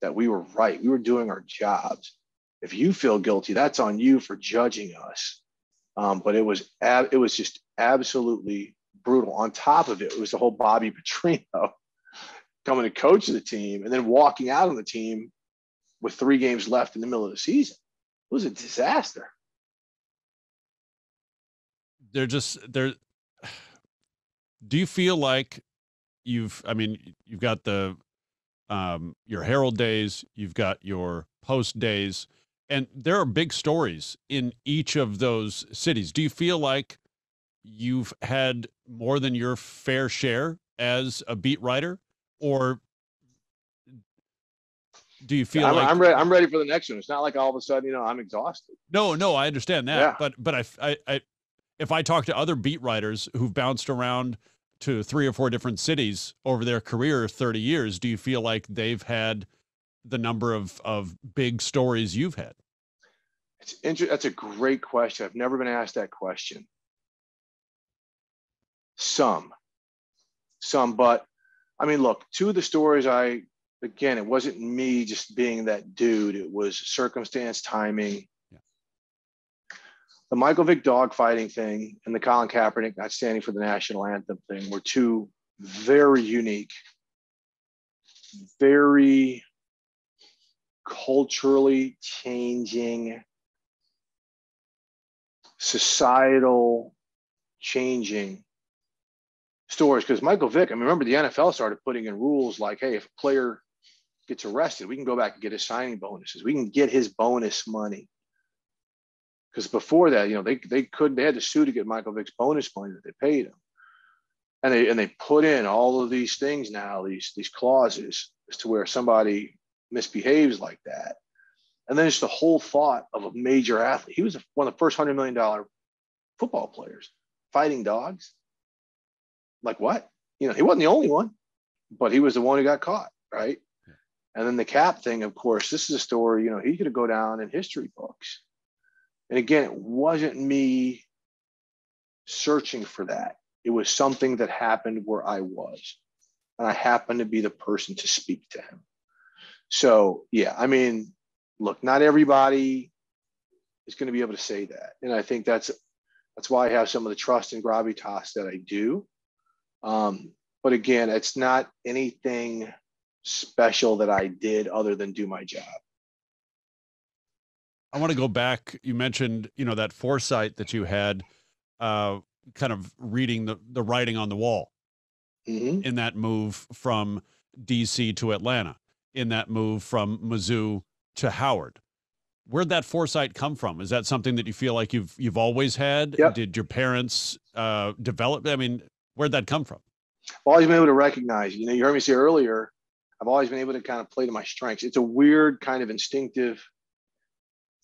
that we were right. We were doing our jobs. If you feel guilty, that's on you for judging us. Um, but it was ab- it was just absolutely brutal. On top of it, it was the whole Bobby Petrino (laughs) coming to coach the team and then walking out on the team with three games left in the middle of the season. It was a disaster they're just they're do you feel like you've i mean you've got the um your herald days you've got your post days and there are big stories in each of those cities do you feel like you've had more than your fair share as a beat writer or do you feel I'm, like I'm ready? I'm ready for the next one. It's not like all of a sudden, you know, I'm exhausted. no no i understand that Yeah. but but I, I i if i talk to other beat writers who've bounced around to three or four different cities over their career 30 years do you feel like they've had the number of of big stories you've had It's inter- That's a great question. I've never been asked that question. Some, some, but I mean, look, two of the stories I, again, it wasn't me just being that dude. It was circumstance, timing. Yeah. The Michael Vick dogfighting thing and the Colin Kaepernick not standing for the national anthem thing were two very unique, very culturally changing societal changing stories because Michael Vick, I mean, remember the NFL started putting in rules like, hey, if a player gets arrested, we can go back and get his signing bonuses. We can get his bonus money. Because before that, you know, they they couldn't, they had to sue to get Michael Vick's bonus money that they paid him. And they and they put in all of these things now, these these clauses as to where somebody misbehaves like that. And then it's the whole thought of a major athlete. He was one of the first hundred million dollar football players fighting dogs. Like what? You know, he wasn't the only one, but he was the one who got caught, right? And then the cap thing, of course, this is a story, you know, he's going to go down in history books. And again, it wasn't me searching for that. It was something that happened where I was. And I happened to be the person to speak to him. So, yeah, I mean, look, not everybody is going to be able to say that. And I think that's that's why I have some of the trust and gravitas that I do. Um, but again, it's not anything special that I did other than do my job. I want to go back. You mentioned, you know, that foresight that you had, uh, kind of reading the the writing on the wall Mhm. in that move from DC to Atlanta, in that move from Mizzou to Howard. Where'd that foresight come from? Is that something that you feel like you've you've always had? Yep. Did your parents uh, develop? I mean, where'd that come from? Well I've always been able to recognize, you know, you heard me say earlier, I've always been able to kind of play to my strengths. It's a weird kind of instinctive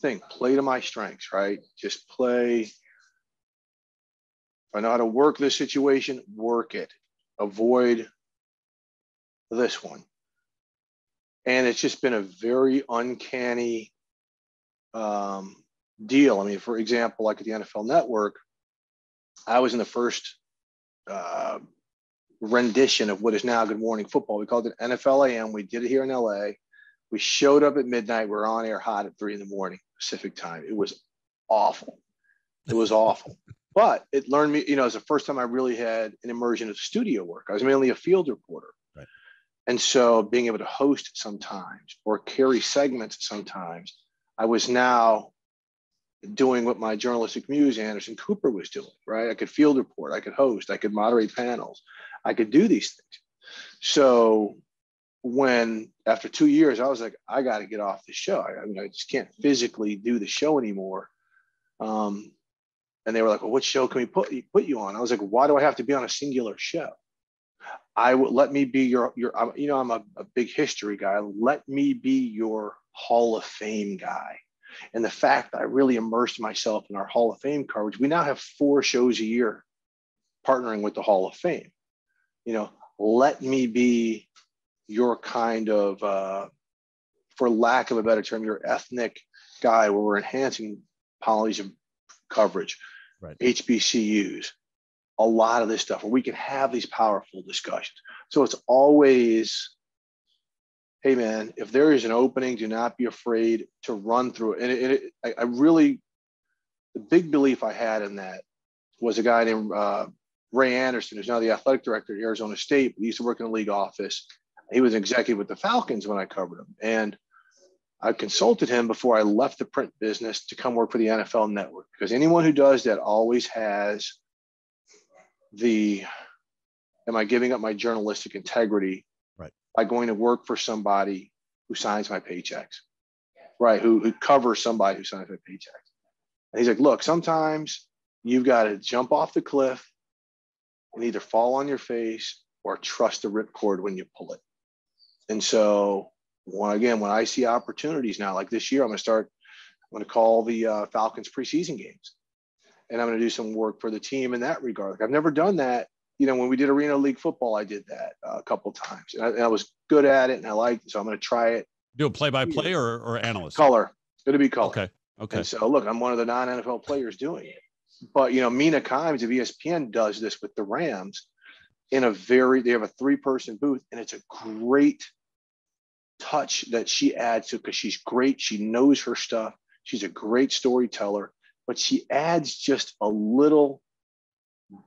thing, play to my strengths, right? Just play. If I know how to work this situation, work it. Avoid this one. And it's just been a very uncanny um, deal. I mean, for example, like at the NFL Network, I was in the first uh, rendition of what is now Good Morning Football. We called it NFL AM. We did it here in LA. We showed up at midnight. We are on air hot at three in the morning Pacific time. It was awful. It was awful. (laughs) But it learned me, you know, it was the first time I really had an immersion of studio work. I was mainly a field reporter. Right. And so being able to host sometimes or carry segments sometimes, I was now doing what my journalistic muse Anderson Cooper was doing, right? I could field report, I could host, I could moderate panels, I could do these things. So when after two years, I was like, I got to get off the show. I, I, mean, I just can't physically do the show anymore. Um, and they were like, well, what show can we put, put you on? I was like, why do I have to be on a singular show? I would let me be your, your, you know, I'm a, a big history guy. Let me be your Hall of Fame guy. And the fact that I really immersed myself in our Hall of Fame coverage, we now have four shows a year partnering with the Hall of Fame. You know, let me be your kind of, uh, for lack of a better term, your ethnic guy where we're enhancing Polynesian coverage, right. HBCUs, a lot of this stuff where we can have these powerful discussions. So it's always, hey man, if there is an opening, do not be afraid to run through it. And it, it, I, I, really, the big belief I had in that was a guy named uh, Ray Anderson, who's now the athletic director at Arizona State. He used to work in the league office he was an executive with the Falcons when I covered him. And I consulted him before I left the print business to come work for the NFL network because anyone who does that always has the am I giving up my journalistic integrity right. by going to work for somebody who signs my paychecks, right? Who, who covers somebody who signs my paychecks. And he's like, look, sometimes you've got to jump off the cliff and either fall on your face or trust the ripcord when you pull it. And so, when, again, when I see opportunities now, like this year, I'm going to start, I'm going to call the uh, Falcons preseason games and I'm going to do some work for the team in that regard. Like I've never done that. You know, when we did Arena League football, I did that uh, a couple times and I, and I, was good at it and I liked it. So I'm going to try it. Do a play by play or, or analyst? Color. It's going to be color. Okay. Okay. And so look, I'm one of the non NFL players doing it. But, you know, Mina Kimes of ESPN does this with the Rams in a very, they have a three person booth and it's a great touch that she adds to because she's great. She knows her stuff. She's a great storyteller, but she adds just a little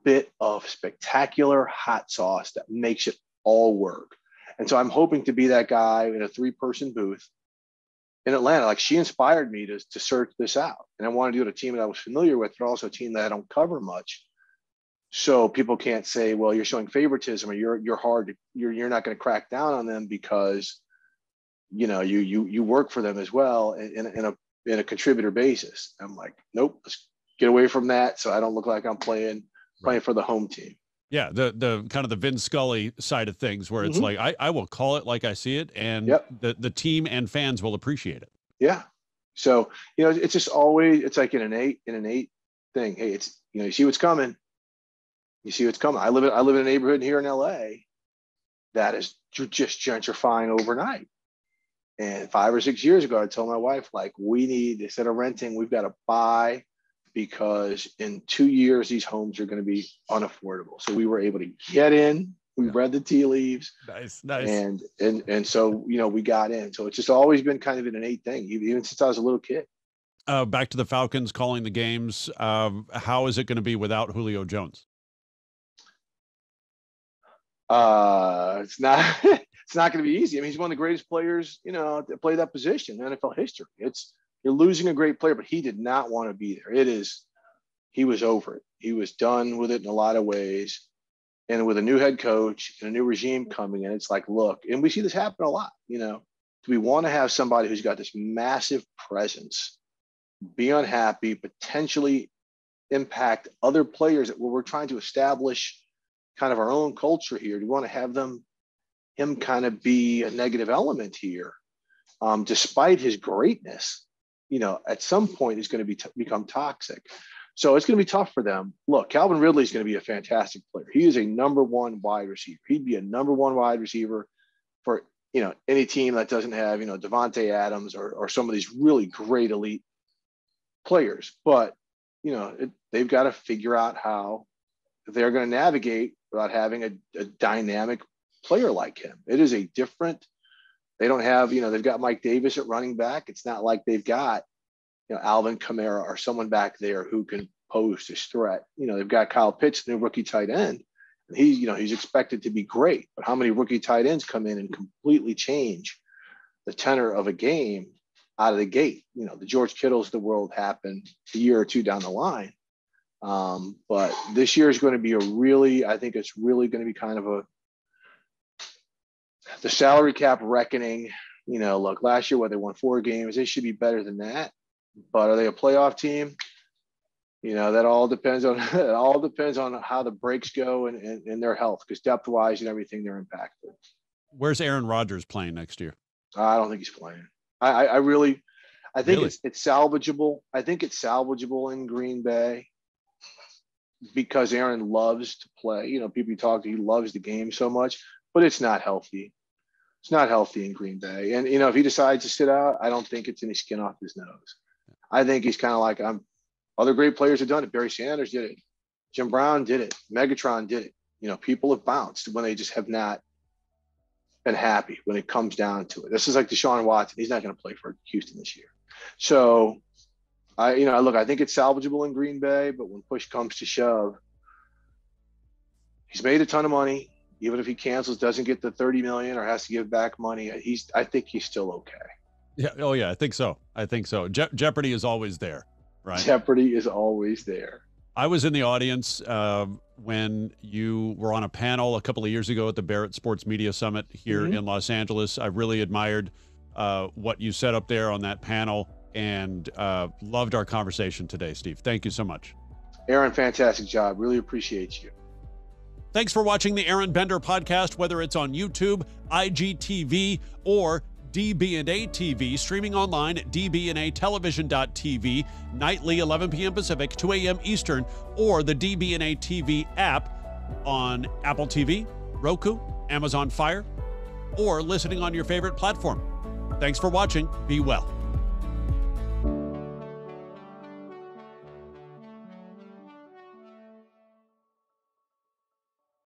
bit of spectacular hot sauce that makes it all work. And so I'm hoping to be that guy in a three person booth in Atlanta. Like she inspired me to, to search this out. And I wanted to do it a team that I was familiar with, but also a team that I don't cover much. So people can't say, well, you're showing favoritism or you're you're hard to, you're you're not going to crack down on them because you know, you you you work for them as well in, in a in a contributor basis. I'm like, nope, let's get away from that. So I don't look like I'm playing playing for the home team. Yeah, the the kind of the Vin Scully side of things, where it's mm-hmm. like I, I will call it like I see it, and yep. the the team and fans will appreciate it. Yeah. So you know, it's just always it's like in an innate an innate thing. Hey, it's you know, you see what's coming. You see what's coming. I live in I live in a neighborhood here in LA that is just gentrifying overnight. And five or six years ago, I told my wife, like, we need, instead of renting, we've got to buy because in two years, these homes are going to be unaffordable. So we were able to get in. We read the tea leaves. Nice, nice. And and and so you know we got in. So it's just always been kind of an innate thing, even since I was a little kid. Uh, back to the Falcons calling the games. Um, how is it going to be without Julio Jones? Uh, it's not. (laughs) it's not going to be easy. I mean, he's one of the greatest players, you know, to play that position in NFL history. It's you're losing a great player, but he did not want to be there. It is, he was over it. He was done with it in a lot of ways. And with a new head coach and a new regime coming in, it's like, look, and we see this happen a lot. You know, do we want to have somebody who's got this massive presence, be unhappy, potentially impact other players that we're trying to establish kind of our own culture here? Do we want to have them him kind of be a negative element here, um, despite his greatness. You know, at some point, he's going to be t- become toxic. So it's going to be tough for them. Look, Calvin Ridley is going to be a fantastic player. He is a number one wide receiver. He'd be a number one wide receiver for you know any team that doesn't have you know Davante Adams or or some of these really great elite players. But you know it, they've got to figure out how they're going to navigate without having a, a dynamic player like him. It is a different. They don't have, you know, they've got Mike Davis at running back. It's not like they've got, you know, Alvin Kamara or someone back there who can pose this threat. You know, they've got Kyle Pitts, new rookie tight end. And he, you know, he's expected to be great. But how many rookie tight ends come in and completely change the tenor of a game? out of the gate. You know, the George Kittles the world happened a year or two down the line. Um, but this year is going to be a really, I think it's really going to be kind of a the salary cap reckoning. You know, look, last year what they won four games, they should be better than that. But are they a playoff team? You know, that all depends on (laughs) it all depends on how the breaks go and, and, and their health, because depth wise and everything, they're impacted. Where's Aaron Rodgers playing next year? I don't think he's playing. I, I really, I think really? it's it's salvageable. I think it's salvageable in Green Bay because Aaron loves to play. You know, people talk to, he loves the game so much, but it's not healthy. It's not healthy in Green Bay. And you know, if he decides to sit out, I don't think it's any skin off his nose. I think he's kind of like I'm. Other great players have done it. Barry Sanders did it. Jim Brown did it. Megatron did it. You know, people have bounced when they just have not been happy when it comes down to it. This is like Deshaun Watson. He's not going to play for Houston this year. So, I, you know, look, I think it's salvageable in Green Bay, but when push comes to shove, he's made a ton of money. Even if he cancels, doesn't get the 30 million or has to give back money, he's, I think he's still okay. Yeah. Oh, yeah. I think so. I think so. Je- Jeopardy is always there, right? Jeopardy is always there. I was in the audience uh, when you were on a panel a couple of years ago at the Barrett Sports Media Summit here mm-hmm. in Los Angeles. I really admired uh, what you said up there on that panel and uh, loved our conversation today, Steve. Thank you so much. Aron, fantastic job. Really appreciate you. Thanks for watching the Aron Bender podcast, whether it's on YouTube, IGTV, or DB&A TV, streaming online at DBandAtelevision.TV, nightly 11 p.m. Pacific, 2 a.m. Eastern, or the DB&A TV app on Apple TV, Roku, Amazon Fire, or listening on your favorite platform. Thanks for watching. Be well.